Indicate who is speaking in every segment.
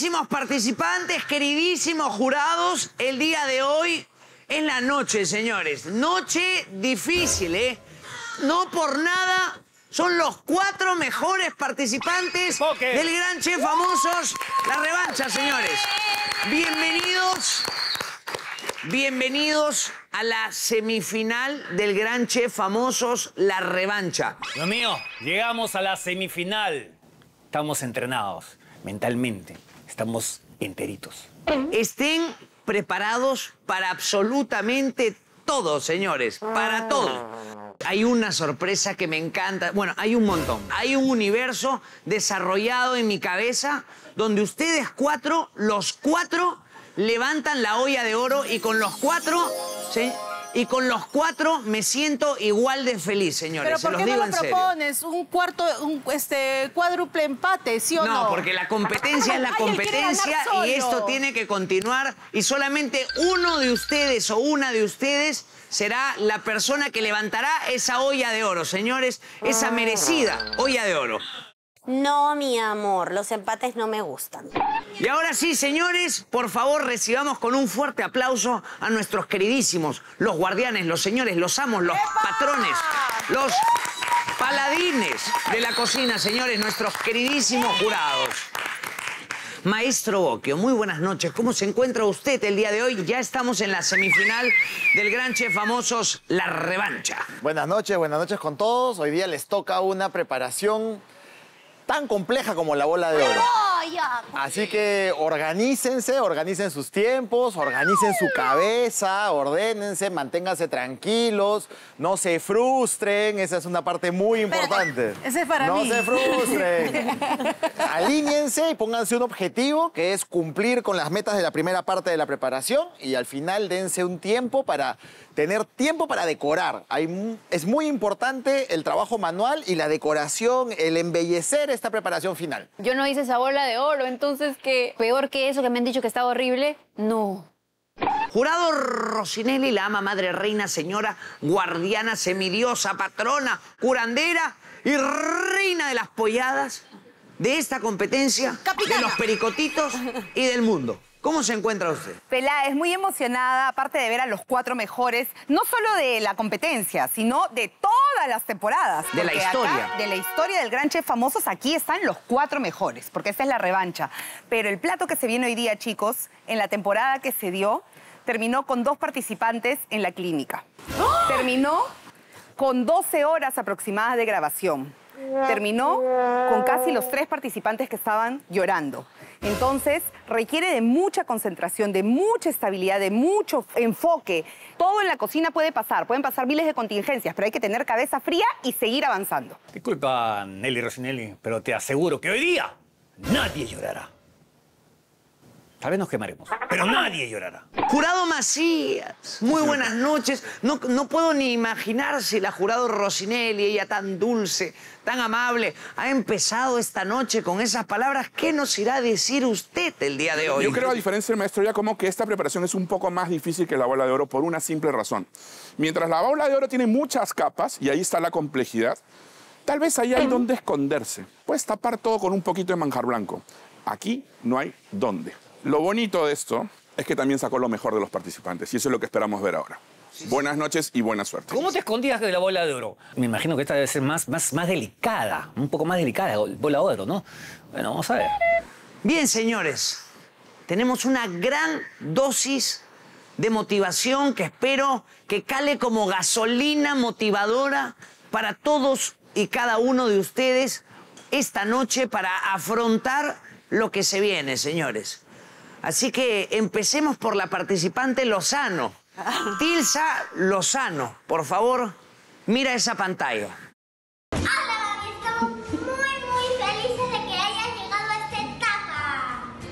Speaker 1: Queridísimos participantes, queridísimos jurados, el día de hoy es la noche, señores. Noche difícil, ¿eh? No por nada son los cuatro mejores participantes
Speaker 2: Poker.
Speaker 1: del Gran Chef Famosos. La revancha, señores. Bienvenidos, bienvenidos a la semifinal del Gran Chef Famosos, La Revancha.
Speaker 2: Dios mío, llegamos a la semifinal. Estamos entrenados mentalmente. Estamos enteritos.
Speaker 1: Estén preparados para absolutamente todo, señores, para todo. Hay una sorpresa que me encanta. Bueno, hay un montón. Hay un universo desarrollado en mi cabeza donde ustedes cuatro, los cuatro, levantan la olla de oro y con los cuatro, ¿sí? Y con los cuatro me siento igual de feliz, señores.
Speaker 3: Pero
Speaker 1: se
Speaker 3: ¿por
Speaker 1: los
Speaker 3: qué
Speaker 1: digo
Speaker 3: no lo
Speaker 1: serio.
Speaker 3: propones? Un cuarto, un este, cuádruple empate, ¿sí o no?
Speaker 1: No, porque la competencia es la competencia y esto tiene que continuar y solamente uno de ustedes o una de ustedes será la persona que levantará esa olla de oro, señores, esa merecida olla de oro.
Speaker 4: No, mi amor, los empates no me gustan.
Speaker 1: Y ahora sí, señores, por favor recibamos con un fuerte aplauso a nuestros queridísimos, los guardianes, los señores, los amos, los patrones, los paladines de la cocina, señores, nuestros queridísimos jurados. Maestro Boquio, muy buenas noches. ¿Cómo se encuentra usted el día de hoy? Ya estamos en la semifinal del Gran Chef Famosos, La Revancha.
Speaker 5: Buenas noches, buenas noches con todos. Hoy día les toca una preparación tan compleja como la bola de oro. Así que organícense, organicen sus tiempos, organicen su cabeza, ordénense, manténganse tranquilos, no se frustren, esa es una parte muy importante.
Speaker 3: ese es para
Speaker 5: no
Speaker 3: mí.
Speaker 5: se frustren. Alíñense y pónganse un objetivo que es cumplir con las metas de la primera parte de la preparación y al final dense un tiempo para tener tiempo para decorar. Hay es muy importante el trabajo manual y la decoración, el embellecer esta preparación final.
Speaker 6: Yo no hice esa bola de oro, entonces que peor que eso que me han dicho que estaba horrible, no.
Speaker 1: Jurado Rosinelli, la ama, madre, reina, señora, guardiana, semidiosa, patrona, curandera y reina de las polladas de esta competencia,
Speaker 3: Capitana.
Speaker 1: de los pericotitos y del mundo. ¿Cómo se encuentra usted?
Speaker 7: Peláez, muy emocionada, aparte de ver a los cuatro mejores, no solo de la competencia, sino de todas las temporadas.
Speaker 1: De la historia.
Speaker 7: acá, de la historia del Gran Chef Famosos, aquí están los cuatro mejores, porque esta es la revancha. Pero el plato que se viene hoy día, chicos, en la temporada que se dio, terminó con dos participantes en la clínica. Terminó con 12 horas aproximadas de grabación. Terminó con casi los tres participantes que estaban llorando. Entonces, requiere de mucha concentración, de mucha estabilidad, de mucho enfoque. Todo en la cocina puede pasar, pueden pasar miles de contingencias, pero hay que tener cabeza fría y seguir avanzando.
Speaker 2: Disculpa, Nelly Rosinelli, pero te aseguro que hoy día nadie llorará. Tal vez nos quemaremos, pero nadie llorará.
Speaker 1: Jurado Macías, muy buenas noches. No, no puedo ni imaginar si la jurado Rosinelli, ella tan dulce, tan amable, ha empezado esta noche con esas palabras. ¿Qué nos irá a decir usted el día de hoy?
Speaker 8: Yo creo, a diferencia del maestro ya como que esta preparación es un poco más difícil que la bola de oro por una simple razón. Mientras la bola de oro tiene muchas capas, y ahí está la complejidad, tal vez ahí hay donde esconderse. Puedes tapar todo con un poquito de manjar blanco. Aquí no hay dónde. Lo bonito de esto es que también sacó lo mejor de los participantes, y eso es lo que esperamos ver ahora. Buenas noches y buena suerte.
Speaker 2: ¿Cómo te escondías de la bola de oro? Me imagino que esta debe ser más, más, más delicada, un poco más delicada, bola de oro, ¿no? Bueno, vamos a ver.
Speaker 1: Bien, señores, tenemos una gran dosis de motivación que espero que cale como gasolina motivadora para todos y cada uno de ustedes esta noche para afrontar lo que se viene, señores. Así que empecemos por la participante Lozano. Tilsa Lozano, por favor, mira esa pantalla.
Speaker 9: Hola, mami. Estamos muy, muy felices de que hayas llegado a esta etapa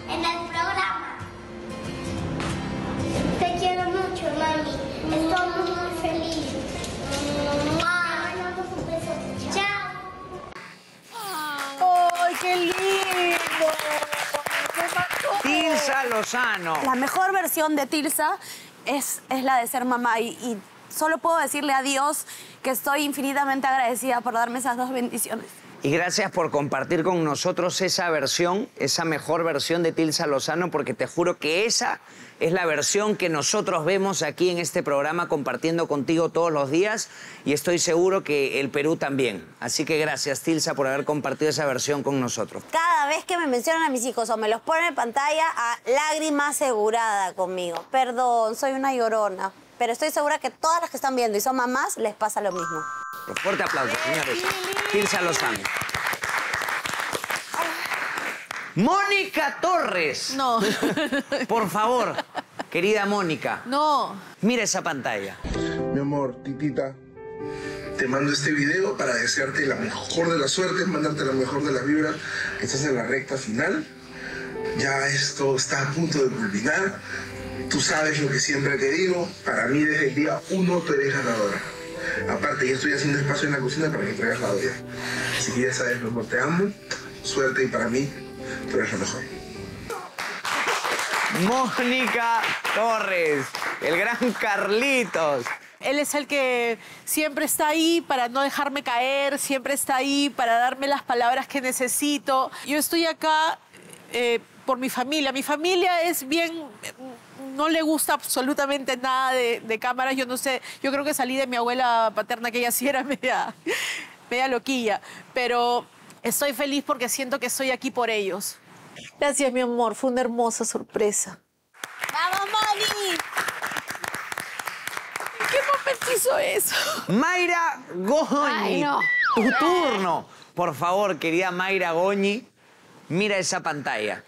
Speaker 9: en el programa. Te quiero mucho, mami. Estamos muy felices. Mua. Te mandamos un beso. Chao.
Speaker 3: ¡Ay, qué lindo!
Speaker 1: Lozano.
Speaker 4: La mejor versión de Tilsa es, es la de ser mamá y, y solo puedo decirle a Dios que estoy infinitamente agradecida por darme esas dos bendiciones.
Speaker 1: Y gracias por compartir con nosotros esa versión, esa mejor versión de Tilsa Lozano, porque te juro que esa es la versión que nosotros vemos aquí en este programa compartiendo contigo todos los días y estoy seguro que el Perú también. Así que gracias Tilsa por haber compartido esa versión con nosotros.
Speaker 10: Cada vez que me mencionan a mis hijos o me los ponen en pantalla, a lágrima asegurada conmigo. Perdón, soy una llorona. Pero estoy segura que todas las que están viendo y son mamás les pasa lo mismo.
Speaker 1: Un fuerte aplauso, señores. Tilsa Lozano. Mónica Torres.
Speaker 3: No.
Speaker 1: Por favor, querida Mónica.
Speaker 3: No.
Speaker 1: Mira esa pantalla.
Speaker 11: Mi amor, titita, te mando este video para desearte la mejor de las suertes, mandarte la mejor de las vibras, que estás en la recta final. Ya esto está a punto de culminar. Tú sabes lo que siempre te digo. Para mí, desde el día uno, tú eres ganadora. Aparte, ya estoy haciendo espacio en la cocina para que traigas la olla. Así que ya sabes, mi amor, te amo. Suerte y para mí, tú eres lo mejor.
Speaker 1: Mónica Torres, el gran Carlitos.
Speaker 3: Él es el que siempre está ahí para no dejarme caer, siempre está ahí para darme las palabras que necesito. Yo estoy acá eh, por mi familia. Mi familia es bien, no le gusta absolutamente nada de, de cámaras. Yo no sé, yo creo que salí de mi abuela paterna, que ella sí era media, media loquilla. Pero estoy feliz porque siento que estoy aquí por ellos. Gracias, mi amor. Fue una hermosa sorpresa.
Speaker 10: ¡Vamos, Moni!
Speaker 3: ¿En qué momento hizo eso?
Speaker 1: Mayra Goñi.
Speaker 10: Ay, no.
Speaker 1: Tu turno. Por favor, querida Mayra Goñi, mira esa pantalla.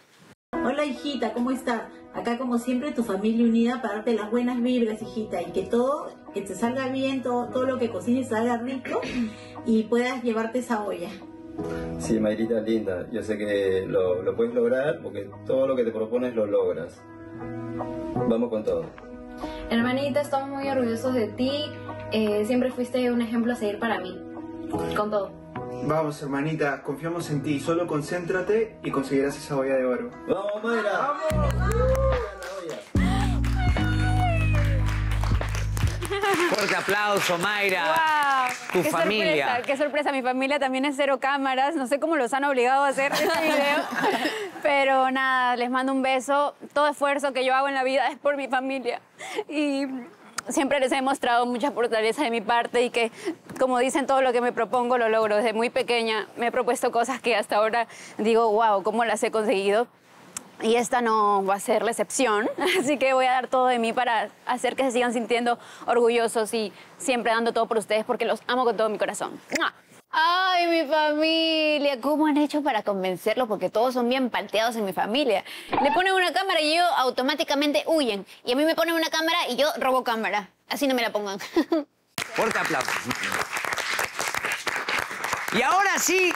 Speaker 12: Hola hijita, ¿cómo estás? Acá como siempre tu familia unida para darte las buenas vibras, hijita, y que todo, que te salga bien, todo, todo lo que cocines salga rico y puedas llevarte esa olla.
Speaker 13: Sí, Mayrita, linda. Yo sé que lo, lo puedes lograr porque todo lo que te propones lo logras. Vamos con todo.
Speaker 6: Hermanita, estamos muy orgullosos de ti. Eh, siempre fuiste un ejemplo a seguir para mí. Con todo.
Speaker 14: Vamos, hermanita, confiamos en ti. Solo concéntrate y conseguirás esa olla de oro.
Speaker 13: ¡Vamos, Mayra!
Speaker 1: Fuerte aplauso, Mayra. Tu
Speaker 6: qué
Speaker 1: familia.
Speaker 6: Sorpresa, qué sorpresa, mi familia también es cero cámaras. No sé cómo los han obligado a hacer este video. Pero nada, les mando un beso. Todo esfuerzo que yo hago en la vida es por mi familia. Y siempre les he demostrado mucha fortaleza de mi parte y que, como dicen, todo lo que me propongo lo logro. Desde muy pequeña me he propuesto cosas que hasta ahora digo, wow, ¿cómo las he conseguido? Y esta no va a ser la excepción, así que voy a dar todo de mí para hacer que se sigan sintiendo orgullosos y siempre dando todo por ustedes porque los amo con todo mi corazón. ¡Mua! Ay, mi familia, ¿cómo han hecho para convencerlos? Porque todos son bien palteados en mi familia. Le ponen una cámara y ellos automáticamente huyen. Y a mí me ponen una cámara y yo robo cámara. Así no me la pongan.
Speaker 1: Fuerte aplauso. Y ahora sí,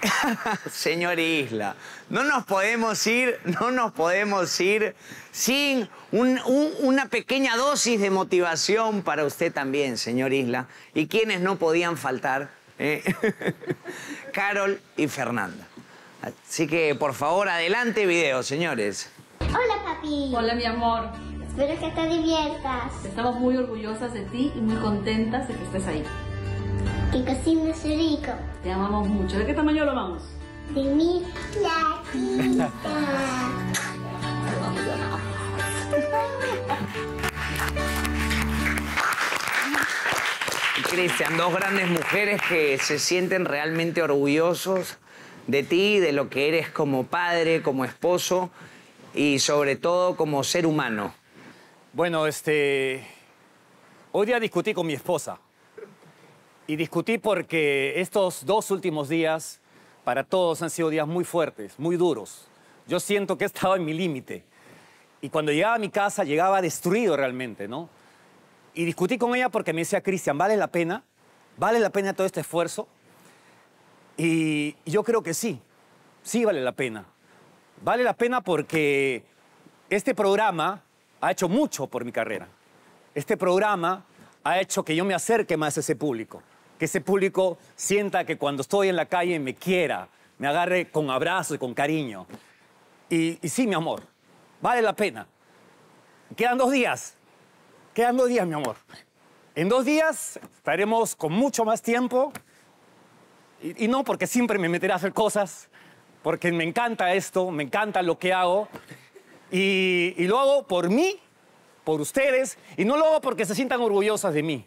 Speaker 1: señor Isla, no nos podemos ir, no nos podemos ir sin un- un- una pequeña dosis de motivación para usted también, señor Isla. Y quienes no podían faltar, ¿eh? Carol y Fernanda. Así que, por favor, adelante video, señores.
Speaker 9: Hola, papi.
Speaker 15: Hola, mi amor.
Speaker 9: Espero que te diviertas.
Speaker 15: Estamos muy orgullosas de ti y muy contentas de que estés ahí.
Speaker 9: Que cocines rico.
Speaker 15: Te amamos mucho. ¿De qué tamaño lo vamos?
Speaker 9: De mi platita.
Speaker 1: Cristian, dos grandes mujeres que se sienten realmente orgullosos de ti, de lo que eres como padre, como esposo y sobre todo como ser humano.
Speaker 2: Bueno, este. Hoy día discutí con mi esposa. Y discutí porque estos dos últimos días para todos han sido días muy fuertes, muy duros. Yo siento que he estado en mi límite. Y cuando llegaba a mi casa llegaba destruido realmente, ¿no? Y discutí con ella porque me decía, Cristian, ¿vale la pena? ¿Vale la pena todo este esfuerzo? Y yo creo que sí, sí vale la pena. Vale la pena porque este programa ha hecho mucho por mi carrera. Este programa ha hecho que yo me acerque más a ese público, que ese público sienta que cuando estoy en la calle me quiera, me agarre con abrazos y con cariño. Y, y sí, mi amor, vale la pena. Quedan dos días, quedan dos días, mi amor. En dos días estaremos con mucho más tiempo Y, no porque siempre me meteré a hacer cosas, porque me encanta esto, me encanta lo que hago. Y lo hago por mí, por ustedes, y no lo hago porque se sientan orgullosas de mí,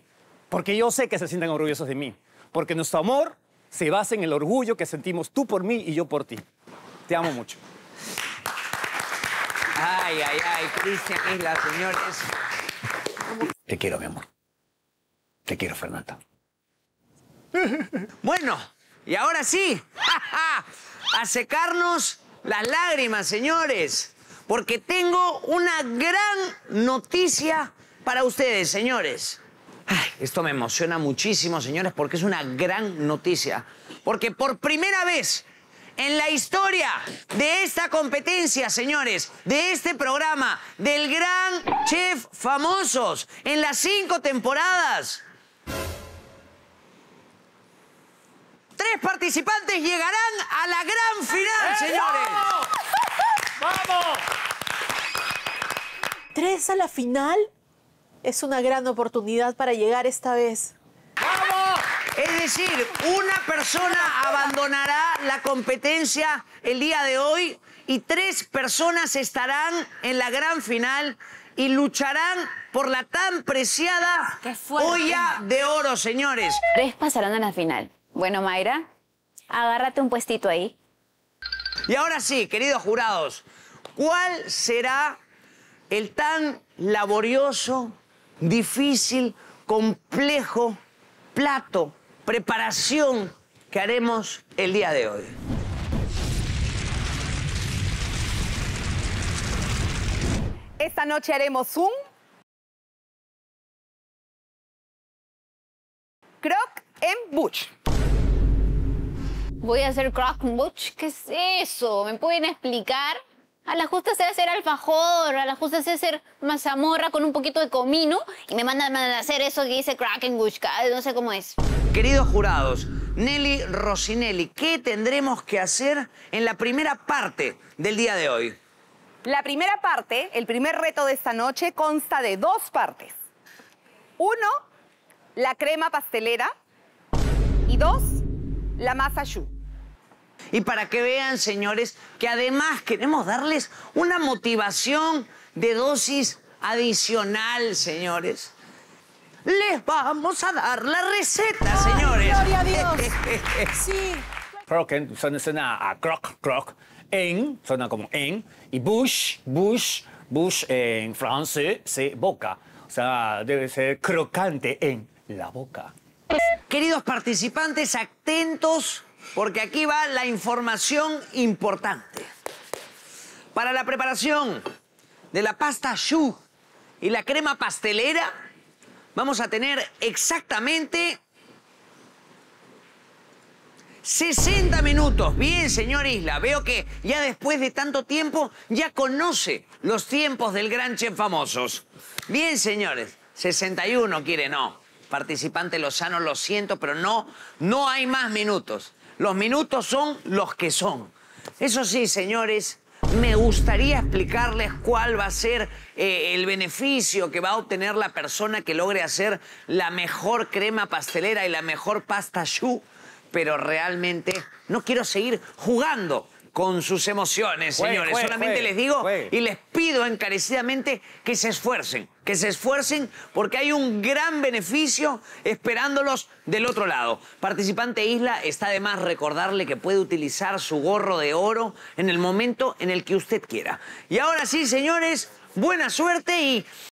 Speaker 2: porque yo sé que se sientan orgullosos de mí, porque nuestro amor se basa en el orgullo que sentimos tú por mí y yo por ti. Te amo mucho.
Speaker 1: Ay, ay, ay, Cristian Isla, señores. Te quiero, mi amor. Te quiero, Fernanda. Bueno, y ahora sí, a secarnos las lágrimas, señores, porque tengo una gran noticia para ustedes, señores. Ay, esto me emociona muchísimo, señores, porque es una gran noticia. Porque por primera vez en la historia de esta competencia, señores, de este programa, del gran chef famosos, en las cinco temporadas, tres participantes llegarán a la gran final, señores.
Speaker 3: ¡Vamos! ¿Tres a la final? Es una gran oportunidad para llegar esta vez.
Speaker 1: Es decir, una persona abandonará la competencia el día de hoy y tres personas estarán en la gran final y lucharán por la tan preciada olla de oro, señores.
Speaker 6: Tres pasarán a la final. Bueno, Mayra, agárrate un puestito ahí.
Speaker 1: Y ahora sí, queridos jurados, ¿cuál será el tan laborioso, difícil, complejo plato, preparación que haremos el día de hoy?
Speaker 7: Esta noche haremos un croc en butch.
Speaker 6: Voy a hacer crock butch. ¿Qué es eso? ¿Me pueden explicar? A la justa sé hacer alfajor, a la justa sé hacer mazamorra con un poquito de comino y me mandan a hacer eso que dice Krakenbush, no sé cómo es.
Speaker 1: Queridos jurados, Nelly Rossinelli, ¿qué tendremos que hacer en la primera parte del día de hoy?
Speaker 7: La primera parte, el primer reto de esta noche, consta de dos partes. Uno, la crema pastelera. Y dos, la masa choux.
Speaker 1: Y para que vean, señores, que además queremos darles una motivación de dosis adicional, señores. Les vamos a dar la receta, señores.
Speaker 3: gloria a Dios. Sí.
Speaker 2: Crocken suena, suena a croc, croc. En suena como en. Y bush, bush, bush en francés se boca. O sea, debe ser crocante en la boca.
Speaker 1: Queridos participantes, atentos, porque aquí va la información importante. Para la preparación de la pasta choux y la crema pastelera, vamos a tener exactamente 60 minutos. Bien, señor Isla, veo que ya después de tanto tiempo ya conoce los tiempos del gran chef famosos. Bien, señores, 61 quiere, no. Participante Lozano, lo siento, pero no, no hay más minutos. Los minutos son los que son. Eso sí, señores, me gustaría explicarles cuál va a ser eh, el beneficio que va a obtener la persona que logre hacer la mejor crema pastelera y la mejor pasta choux, pero realmente no quiero seguir jugando con sus emociones,
Speaker 2: Juegue,
Speaker 1: señores.
Speaker 2: juegue,
Speaker 1: Solamente
Speaker 2: juegue,
Speaker 1: les digo y les pido encarecidamente que se esfuercen, que se esfuercen porque hay un gran beneficio esperándolos del otro lado. Participante Isla, está de más recordarle que puede utilizar su gorro de oro en el momento en el que usted quiera. Y ahora sí, señores, buena suerte y